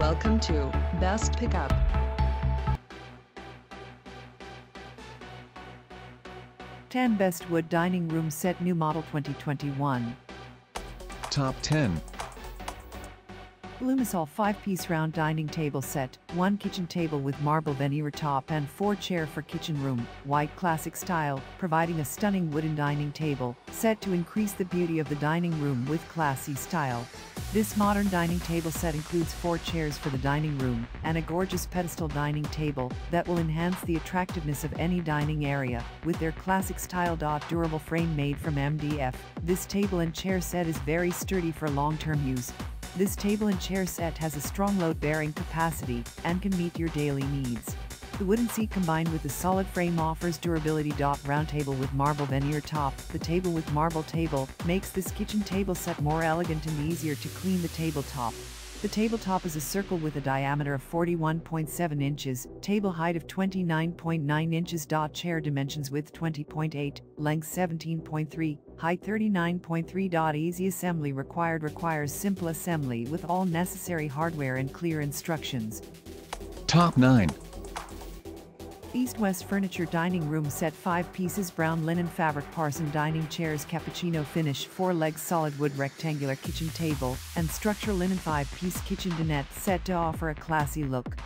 Welcome to Best Pickup. Ten Best Wood Dining Room Set New Model 2021. Top 10. Lumisol 5-piece round dining table set, 1 kitchen table with marble veneer top and 4 chair for kitchen room, white classic style, providing a stunning wooden dining table, set to increase the beauty of the dining room with classy style. This modern dining table set includes 4 chairs for the dining room, and a gorgeous pedestal dining table that will enhance the attractiveness of any dining area, with their classic style. Durable frame made from MDF. This table and chair set is very sturdy for long-term use, this table and chair set has a strong load-bearing capacity and can meet your daily needs. The wooden seat combined with the solid frame offers durability. Round table with marble veneer top. The table with marble table makes this kitchen table set more elegant and easier to clean the tabletop. The tabletop is a circle with a diameter of 41.7 inches, table height of 29.9 inches. Chair dimensions width 20.8, length 17.3, height 39.3. Easy assembly required requires simple assembly with all necessary hardware and clear instructions. Top 9. East-West Furniture Dining Room Set 5 pieces brown linen fabric Parson dining chairs cappuccino finish 4 legs solid wood rectangular kitchen table and structural linen 5-piece kitchen dinette set to offer a classy look.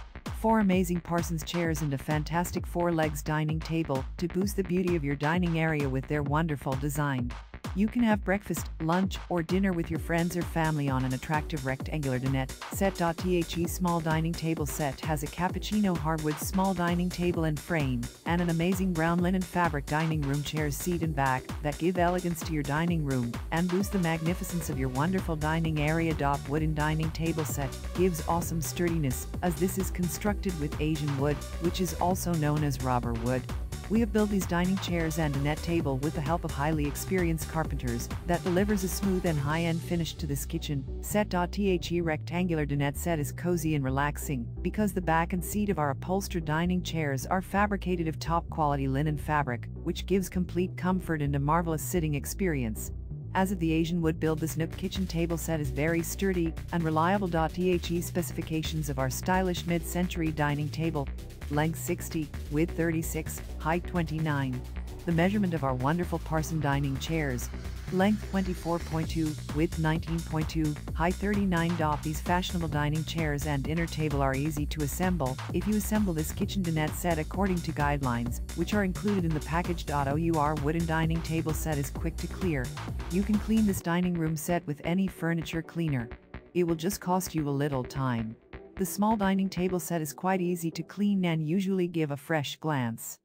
Four amazing Parsons chairs and a fantastic 4 legs dining table to boost the beauty of your dining area with their wonderful design. You can have breakfast, lunch, or dinner with your friends or family on an attractive rectangular dinette set. The small dining table set has a cappuccino hardwood small dining table and frame, and an amazing brown linen fabric dining room chairs seat and back that give elegance to your dining room and boost the magnificence of your wonderful dining area. Wooden dining table set gives awesome sturdiness as this is constructed with Asian wood, which is also known as rubber wood. We have built these dining chairs and a net table with the help of highly experienced carpenters that delivers a smooth and high-end finish to this kitchen. Set. The rectangular dinette set is cozy and relaxing because the back and seat of our upholstered dining chairs are fabricated of top quality linen fabric, which gives complete comfort and a marvelous sitting experience. As of the Asian wood build this Nook kitchen table set is very sturdy and reliable. The specifications of our stylish mid-century dining table, length 60, width 36, height 29. The measurement of our wonderful Parson dining chairs, length 24.2, width 19.2, height 39. These fashionable dining chairs and inner table are easy to assemble if you assemble this kitchen dinette set according to guidelines, which are included in the package. Our wooden dining table set is quick to clear. You can clean this dining room set with any furniture cleaner. It will just cost you a little time. The small dining table set is quite easy to clean and usually give a fresh glance.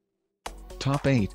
Top 8.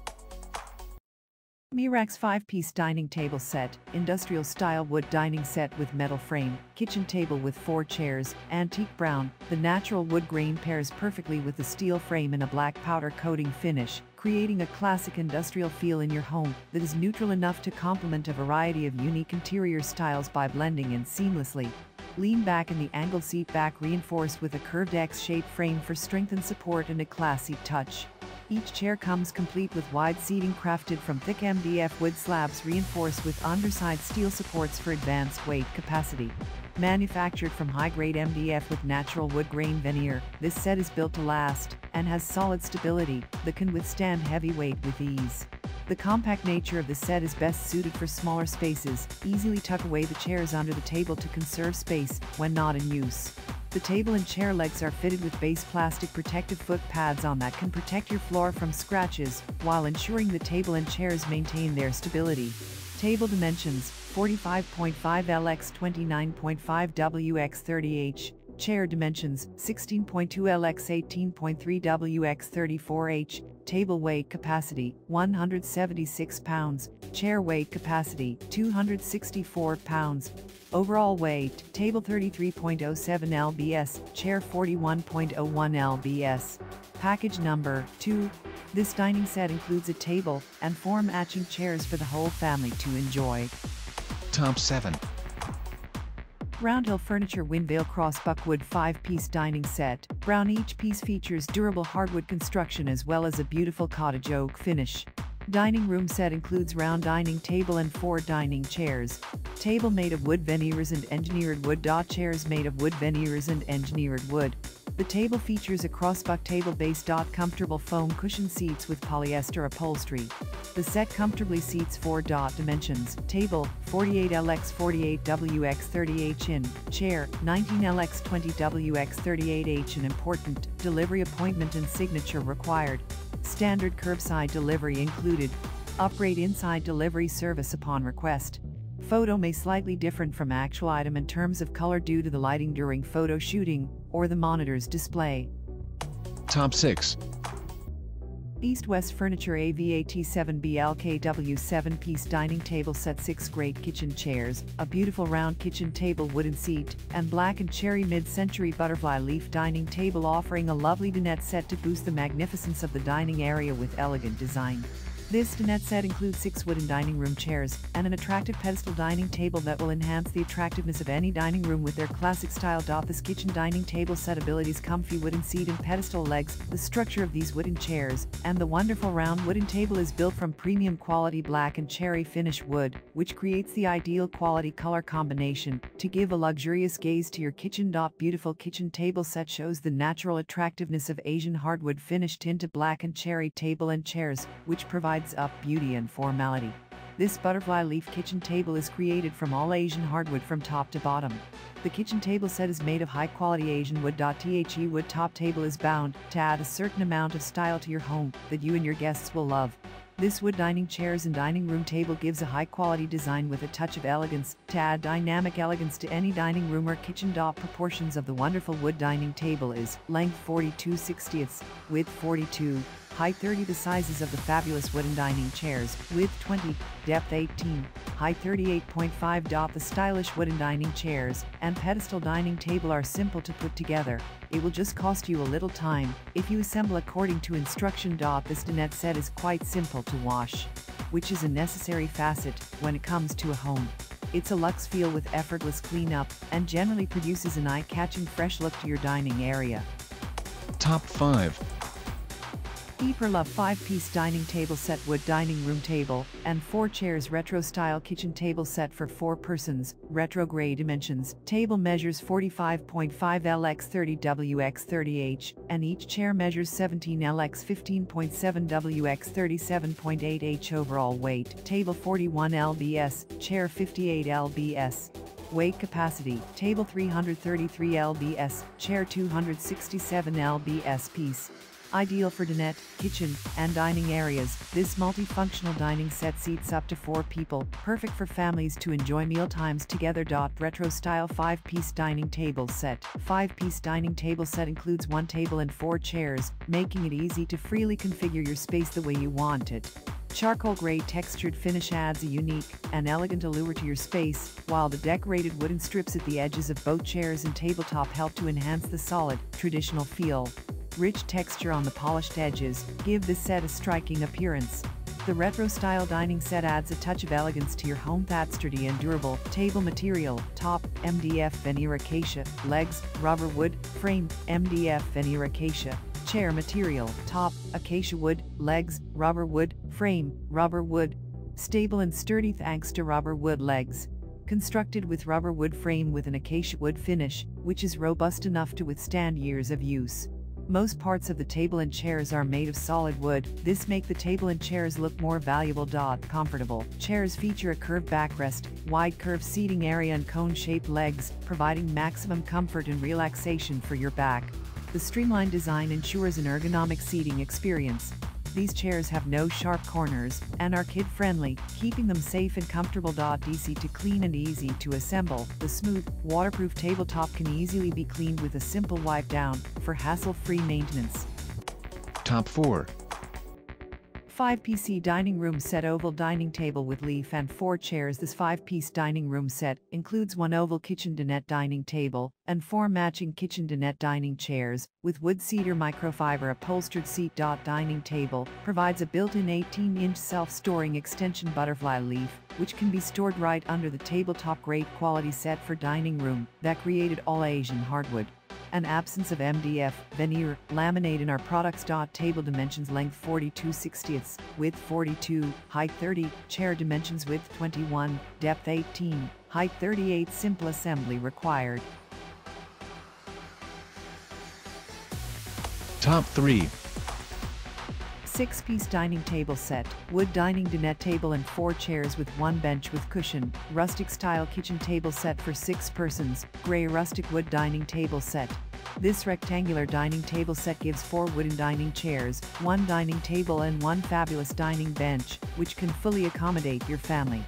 Merax 5-piece dining table set, industrial style wood dining set with metal frame, kitchen table with 4 chairs, antique brown. The natural wood grain pairs perfectly with the steel frame and a black powder coating finish, creating a classic industrial feel in your home that is neutral enough to complement a variety of unique interior styles by blending in seamlessly. Lean back in the angled seat back reinforced with a curved X-shaped frame for strength and support and a classy touch. Each chair comes complete with wide seating crafted from thick MDF wood slabs reinforced with underside steel supports for advanced weight capacity. Manufactured from high-grade MDF with natural wood grain veneer, this set is built to last and has solid stability that can withstand heavy weight with ease. The compact nature of the set is best suited for smaller spaces, easily tuck away the chairs under the table to conserve space when not in use. The table and chair legs are fitted with base plastic protective foot pads on that can protect your floor from scratches, while ensuring the table and chairs maintain their stability. Table dimensions, 45.5 LX 29.5 WX 30H. Chair dimensions, 16.2 LX 18.3 WX 34H. Table weight capacity, 176 pounds. Chair weight capacity, 264 pounds. Overall weight, table 33.07 lbs, chair 41.01 lbs. Package number 2. This dining set includes a table and four matching chairs for the whole family to enjoy. Top 7. Roundhill Furniture Windvale Cross-Buck Wood 5-piece dining set. Brown each piece features durable hardwood construction as well as a beautiful cottage oak finish. Dining room set includes round dining table and four dining chairs. Table made of wood veneers and engineered wood. Chairs made of wood veneers and engineered wood. The table features a crossbuck table base. Comfortable foam cushion seats with polyester upholstery. The set comfortably seats 4. Dimensions Table 48LX 48WX 38 in, Chair 19LX 20WX 38H An important delivery appointment and signature required. Standard curbside delivery included. Upgrade inside delivery service upon request. Photo may slightly different from actual item in terms of color due to the lighting during photo shooting or the monitor's display. Top 6. East West Furniture AVAT7BLKW 7 piece dining table set 6 great kitchen chairs, a beautiful round kitchen table wooden seat, and black and cherry mid century butterfly leaf dining table offering a lovely dinette set to boost the magnificence of the dining area with elegant design. This dinette set includes six wooden dining room chairs and an attractive pedestal dining table that will enhance the attractiveness of any dining room with their classic style. This kitchen dining table set abilities comfy wooden seat and pedestal legs, the structure of these wooden chairs, and the wonderful round wooden table is built from premium quality black and cherry finish wood, which creates the ideal quality color combination to give a luxurious gaze to your kitchen. Beautiful kitchen table set shows the natural attractiveness of Asian hardwood finished into black and cherry table and chairs, which provide up beauty and formality. This butterfly leaf kitchen table is created from all Asian hardwood from top to bottom. The kitchen table set is made of high quality Asian wood. The wood top table is bound to add a certain amount of style to your home that you and your guests will love. This wood dining chairs and dining room table gives a high quality design with a touch of elegance to add dynamic elegance to any dining room or kitchen. Proportions of the wonderful wood dining table is length 42 60ths, width 42, height 30 the sizes of the fabulous wooden dining chairs, width 20, depth 18, height 38.5. The stylish wooden dining chairs and pedestal dining table are simple to put together. It will just cost you a little time if you assemble according to instruction. This dinette set is quite simple to wash, which is a necessary facet when it comes to a home. It's a luxe feel with effortless cleanup and generally produces an eye-catching fresh look to your dining area. Top 5 Love 5-piece dining table set wood dining room table, and 4 chairs retro-style kitchen table set for 4 persons, retro gray dimensions. Table measures 45.5 LX 30 WX 30H, and each chair measures 17 LX 15.7 WX 37.8H overall weight. Table 41 LBS, chair 58 LBS. Weight capacity, table 333 LBS, chair 267 LBS piece. Ideal for dinette, kitchen, and dining areas, this multifunctional dining set seats up to four people, perfect for families to enjoy meal times together. Retro style 5 piece dining table set. 5 piece dining table set includes one table and four chairs, making it easy to freely configure your space the way you want it. Charcoal gray textured finish adds a unique and elegant allure to your space, while the decorated wooden strips at the edges of both chairs and tabletop help to enhance the solid, traditional feel rich texture on the polished edges, give this set a striking appearance. The retro-style dining set adds a touch of elegance to your home that sturdy and durable table material, top, MDF veneer acacia, legs, rubber wood, frame, MDF veneer acacia, chair material, top, acacia wood, legs, rubber wood, frame, rubber wood, stable and sturdy thanks to rubber wood legs. Constructed with rubber wood frame with an acacia wood finish, which is robust enough to withstand years of use. Most parts of the table and chairs are made of solid wood, this make the table and chairs look more valuable. Comfortable. Chairs feature a curved backrest, wide curved seating area and cone-shaped legs, providing maximum comfort and relaxation for your back. The streamlined design ensures an ergonomic seating experience, these chairs have no sharp corners and are kid-friendly, keeping them safe and comfortable. DC to clean and easy to assemble. The smooth, waterproof tabletop can easily be cleaned with a simple wipe down for hassle-free maintenance. Top 4 5-PC dining room set oval dining table with leaf and 4 chairs This 5-piece dining room set includes one oval kitchen dinette dining table and 4 matching kitchen dinette dining chairs with wood cedar microfiber upholstered seat. Dining table provides a built-in 18-inch self-storing extension butterfly leaf which can be stored right under the tabletop great quality set for dining room that created all Asian hardwood. An absence of MDF, veneer, laminate in our products. Table dimensions length 42 60ths, width 42, height 30, chair dimensions width 21, depth 18, height 38 simple assembly required. Top 3. Six-piece dining table set, wood dining dinette table and four chairs with one bench with cushion, rustic-style kitchen table set for six persons, gray rustic wood dining table set. This rectangular dining table set gives four wooden dining chairs, one dining table and one fabulous dining bench, which can fully accommodate your family.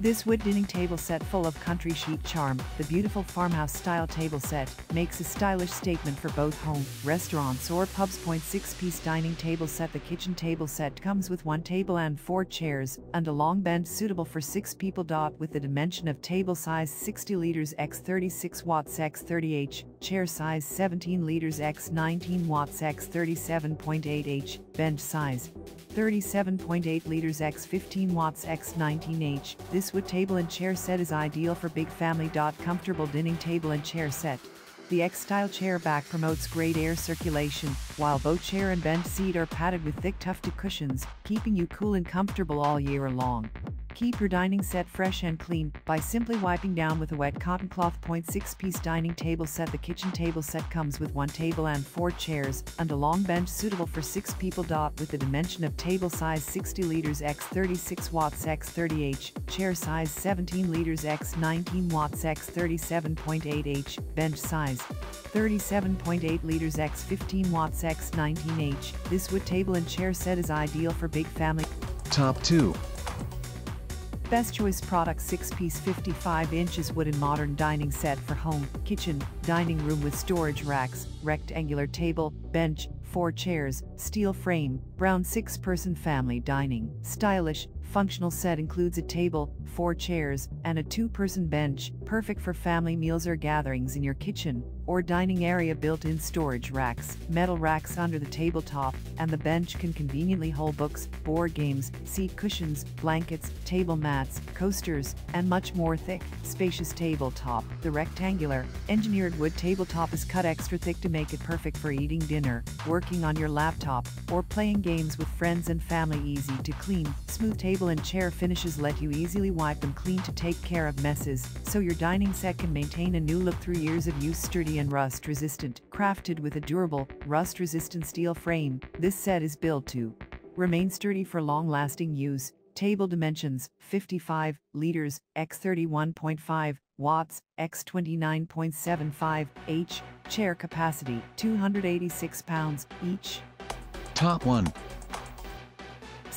This wood dining table set full of country chic charm, the beautiful farmhouse-style table set, makes a stylish statement for both home, restaurants or pubs. Point six-piece dining table set The kitchen table set comes with one table and four chairs, and a long bench suitable for six people. With the dimension of table size 60 liters x 36 watts x 30 h, chair size 17 liters x 19 watts x 37.8 h, bench size 37.8 liters x 15 watts x 19h. This wood table and chair set is ideal for big family. Comfortable dining table and chair set. The X-style chair back promotes great air circulation, while both chair and bench seat are padded with thick tufted cushions, keeping you cool and comfortable all year long. Keep your dining set fresh and clean by simply wiping down with a wet cotton cloth. Point six piece dining table set The kitchen table set comes with one table and four chairs and a long bench suitable for six people. Dot With the dimension of table size 60 liters x 36 watts x 30 h, chair size 17 liters x 19 watts x 37.8 h, bench size 37.8 liters x 15 watts x 19 h. This wood table and chair set is ideal for big family. Top 2. Best Choice Product 6-piece 55 inches wooden modern dining set for home, kitchen, dining room with storage racks, rectangular table, bench, four chairs, steel frame, brown six-person family dining. Stylish, functional set includes a table, four chairs, and a two-person bench, perfect for family meals or gatherings in your kitchen or dining area built-in storage racks, metal racks under the tabletop, and the bench can conveniently hold books, board games, seat cushions, blankets, table mats, coasters, and much more thick, spacious tabletop. The rectangular, engineered wood tabletop is cut extra thick to make it perfect for eating dinner, working on your laptop, or playing games with friends and family easy to clean. Smooth table and chair finishes let you easily wipe them clean to take care of messes, so your dining set can maintain a new look through years of use sturdy and rust resistant. Crafted with a durable, rust resistant steel frame, this set is built to remain sturdy for long lasting use. Table dimensions 55 liters, x 31.5 watts, x 29.75 h. Chair capacity 286 pounds each. Top 1.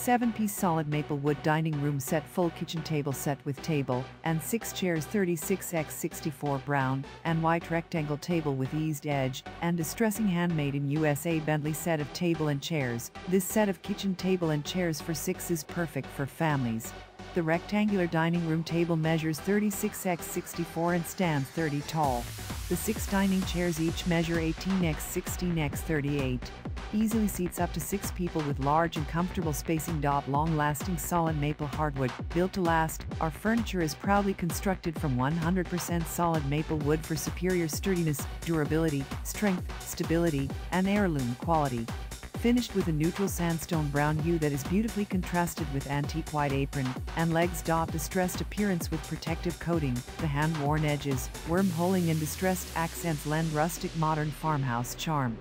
7-piece solid maple wood dining room set full kitchen table set with table, and 6 chairs 36x64 brown and white rectangle table with eased edge, and distressing handmade in USA Bentley set of table and chairs. This set of kitchen table and chairs for 6 is perfect for families. The rectangular dining room table measures 36x64 and stands 30 tall. The six dining chairs each measure 18x16x38 easily seats up to six people with large and comfortable spacing. Long-lasting solid maple hardwood, built to last, our furniture is proudly constructed from 100% solid maple wood for superior sturdiness, durability, strength, stability, and heirloom quality. Finished with a neutral sandstone brown hue that is beautifully contrasted with antique white apron and legs. Distressed appearance with protective coating, the hand-worn edges, wormholing and distressed accents lend rustic modern farmhouse charm.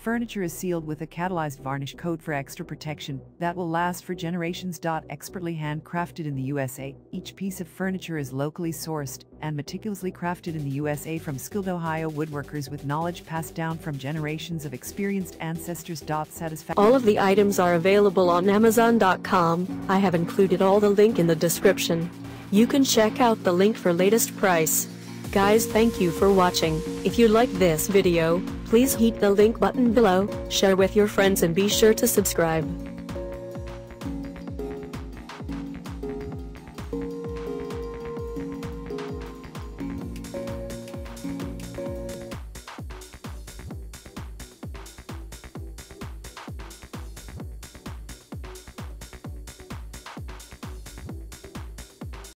Furniture is sealed with a catalyzed varnish coat for extra protection that will last for generations. Expertly handcrafted in the USA, each piece of furniture is locally sourced and meticulously crafted in the USA from skilled Ohio woodworkers with knowledge passed down from generations of experienced ancestors. Satisfaction. All of the items are available on Amazon.com. I have included all the link in the description. You can check out the link for latest price. Guys thank you for watching. If you like this video, please hit the link button below, share with your friends and be sure to subscribe.